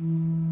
Mm.